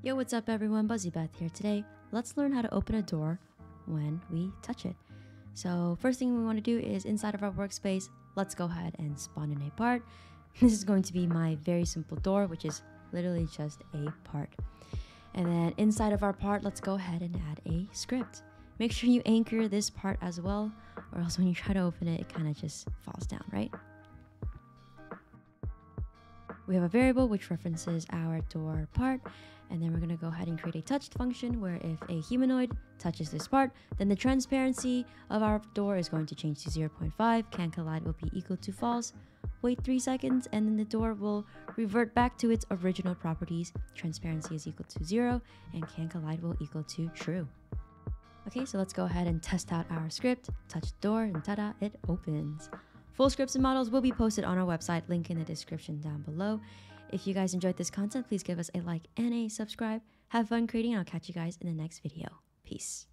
Yo, what's up everyone? Buzzy Beth here. Today, let's learn how to open a door when we touch it. So first thing we want to do is inside of our workspace, let's go ahead and spawn in a part. This is going to be my very simple door, which is literally just a part. And then inside of our part, let's go ahead and add a script. Make sure you anchor this part as well, or else when you try to open it, it kind of just falls down, right? We have a variable which references our door part, and then we're going to go ahead and create a touched function where if a humanoid touches this part, then the transparency of our door is going to change to 0.5, can collide will be equal to false, wait 3 seconds, and then the door will revert back to its original properties, transparency is equal to 0, and can collide will equal to true. Okay, so let's go ahead and test out our script, touch door, and tada, it opens. Full scripts and models will be posted on our website, link in the description down below. If you guys enjoyed this content, please give us a like and a subscribe. Have fun creating, and I'll catch you guys in the next video. Peace.